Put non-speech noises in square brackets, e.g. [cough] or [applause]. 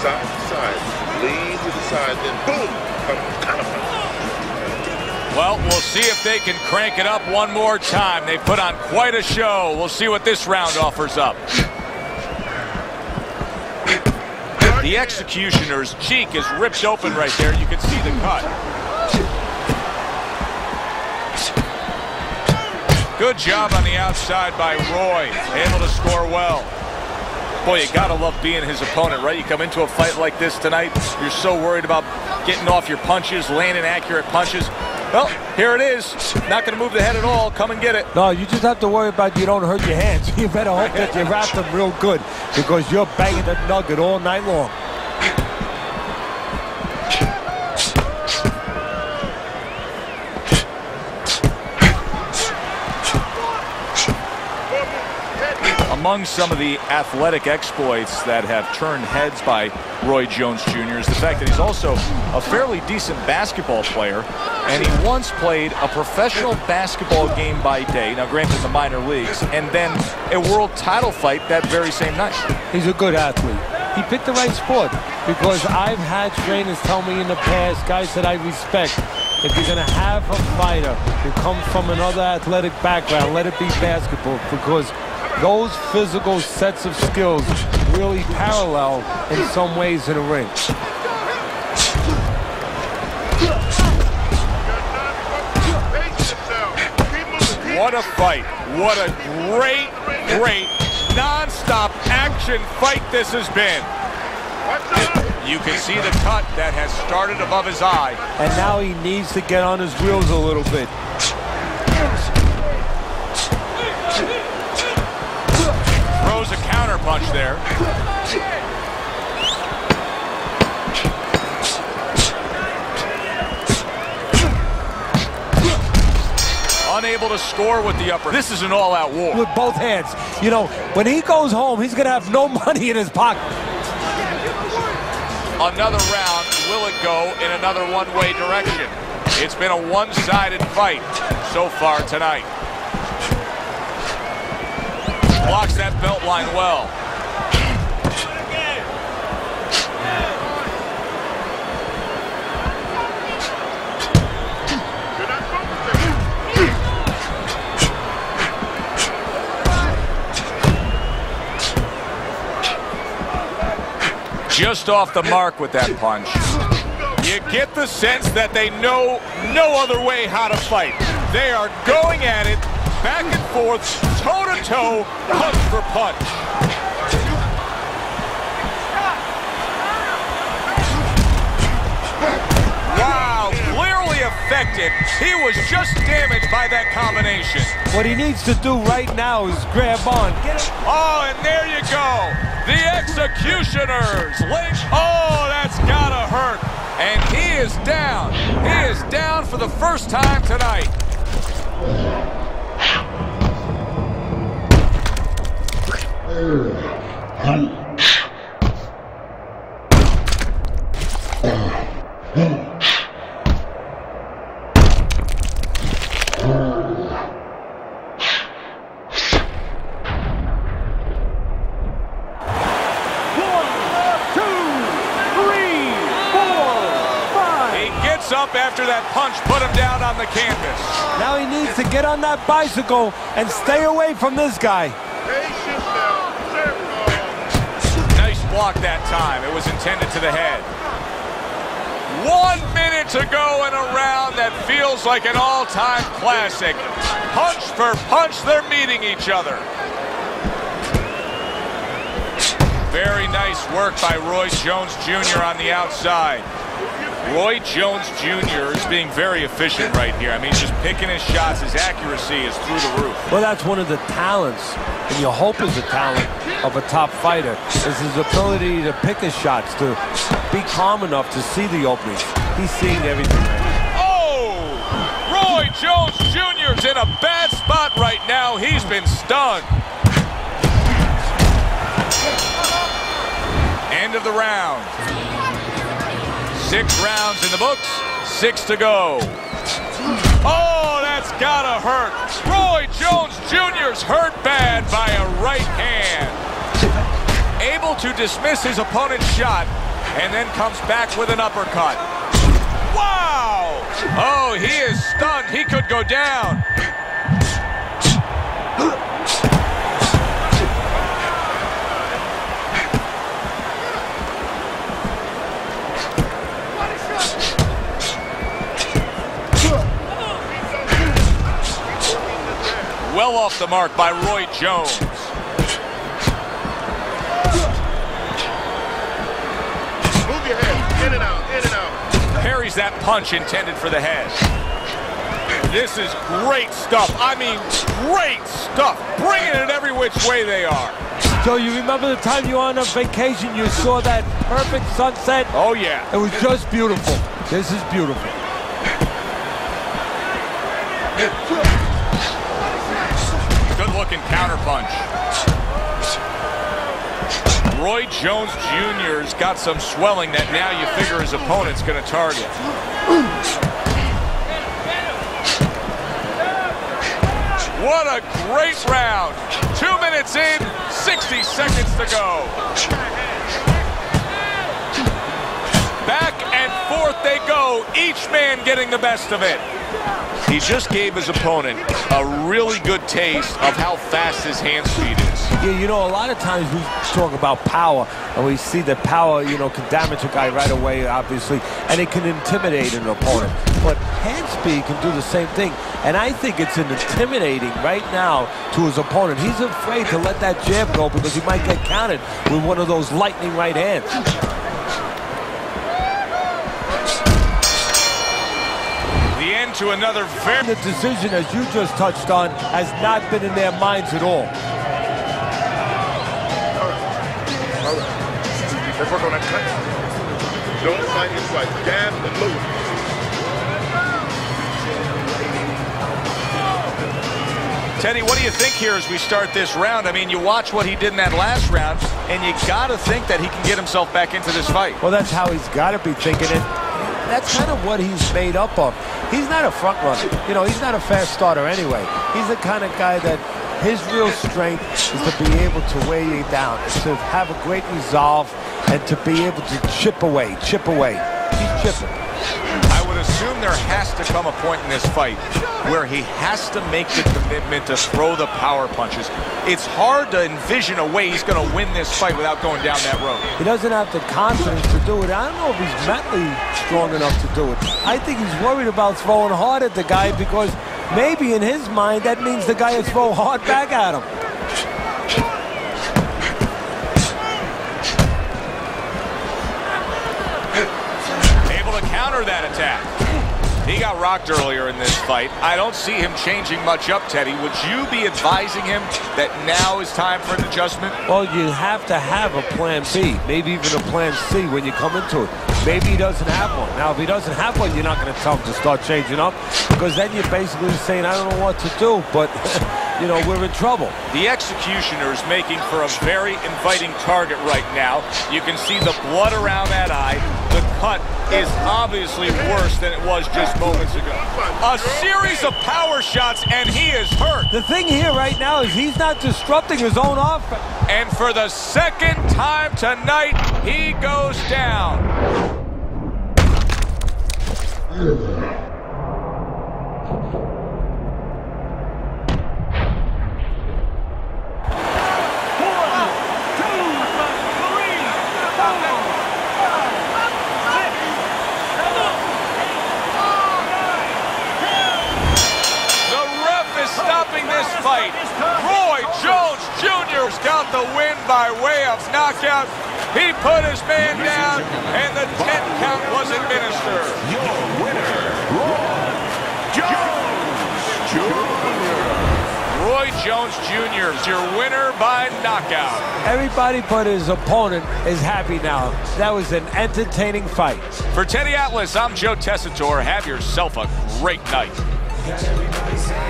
side to side, lean to the side, then boom, well, we'll see if they can crank it up one more time. They put on quite a show. We'll see what this round offers up. The executioner's cheek is ripped open right there. You can see the cut. Good job on the outside by Roy. Able to score well. Boy, you gotta love being his opponent, right? You come into a fight like this tonight, you're so worried about getting off your punches, landing accurate punches. Well, here it is. Not going to move the head at all. Come and get it. No, you just have to worry about you don't hurt your hands. [laughs] You better hope that you wrap them real good because you're banging the nugget all night long. Among some of the athletic exploits that have turned heads by Roy Jones Jr. is the fact that he's also a fairly decent basketball player, and he once played a professional basketball game by day, now granted the minor leagues, and then a world title fight that very same night. He's a good athlete. He picked the right sport because I've had trainers tell me in the past, guys that I respect, if you're going to have a fighter who comes from another athletic background, let it be basketball because those physical sets of skills really parallel in some ways in a ring. What a fight. What a great, great, non-stop action fight this has been. You can see the cut that has started above his eye. And now he needs to get on his wheels a little bit. Punch there. Unable to score with the upper. This is an all-out war. With both hands. You know, when he goes home, he's going to have no [laughs] money in his pocket. Another round. Will it go in another one-way direction? It's been a one-sided fight so far tonight blocks that belt line well. Just off the mark with that punch. You get the sense that they know no other way how to fight. They are going at it back and forth, toe-to-toe, punch for punch. Wow, clearly effective. He was just damaged by that combination. What he needs to do right now is grab on. Oh, and there you go. The executioners. Oh, that's gotta hurt. And he is down. He is down for the first time tonight. Bicycle and stay away from this guy. Block that time. It was intended to the head. One minute to go in a round that feels like an all-time classic. Punch for punch, they're meeting each other. Very nice work by Roy Jones Jr. on the outside. Roy Jones Jr. is being very efficient right here. I mean, he's just picking his shots. His accuracy is through the roof. Well, that's one of the talents, and you hope is a talent of a top fighter, is his ability to pick his shots, to be calm enough to see the openings. He's seeing everything. Oh! Roy Jones Jr. is in a bad spot right now. He's been stunned. End of the round. Six rounds in the books, six to go. Oh, that's gotta hurt. Roy Jones Jr.'s hurt bad by a right hand. Able to dismiss his opponent's shot and then comes back with an uppercut. Wow! Oh, he is stunned. He could go down. The mark by Roy Jones. Move your head. In and out, in and out. Parries that punch intended for the head. This is great stuff. I mean, great stuff. Bringing it every which way they are. So you remember the time you were on a vacation, you saw that perfect sunset? Oh, yeah. It was just beautiful. This is beautiful. [laughs] Looking counter punch. Roy Jones Jr.'s got some swelling that now you figure his opponent's going to target. What a great round. Two minutes in, 60 seconds to go. Back and forth they go, each man getting the best of it. He just gave his opponent a really good taste of how fast his hand speed is. Yeah, you know, a lot of times we talk about power, and we see that power, you know, can damage a guy right away, obviously, and it can intimidate an opponent. But hand speed can do the same thing, and I think it's an intimidating right now to his opponent. He's afraid to let that jab go because he might get counted with one of those lightning right hands. The end to another very... The decision, as you just touched on, has not been in their minds at all. All right. Let's work on that cut. Don't fight his fight. Jab and move. Teddy, what do you think here as we start this round? I mean, you watch what he did in that last round, and you got to think that he can get himself back into this fight. Well, that's how he's got to be thinking it. That's kind of what he's made up of. He's not a front runner. You know, he's not a fast starter anyway. He's the kind of guy that his real strength is to be able to weigh you down, to have a great resolve, and to be able to chip away, chip away. He's chipping. Assume there has to come a point in this fight where he has to make the commitment to throw the power punches. It's hard to envision a way he's going to win this fight without going down that road. He doesn't have the confidence to do it. I don't know if he's mentally strong enough to do it. I think he's worried about throwing hard at the guy because maybe in his mind that means the guy will throw hard back at him. Counter that attack. He got rocked earlier in this fight. I don't see him changing much up, Teddy. Would you be advising him that now is time for an adjustment? Well, you have to have a plan B, maybe even a plan C when you come into it. Maybe he doesn't have one. Now, if he doesn't have one, you're not going to tell him to start changing up because then you're basically saying, I don't know what to do, but, [laughs] you know, we're in trouble. The executioner is making for a very inviting target right now. You can see the blood around that eye. The cut is obviously worse than it was just moments ago. A series of power shots, and he is hurt. The thing here right now is he's not disrupting his own offense. And for the second time tonight, he goes down. The ref is stopping this fight. Roy Jones Jr.'s got the win by way of knockout. He put his man down, and the 10 count was administered. Your winner, Roy Jones Jr. Roy Jones Jr. is your winner by knockout. Everybody but his opponent is happy now. That was an entertaining fight. For Teddy Atlas, I'm Joe Tessitore. Have yourself a great night. Everybody saying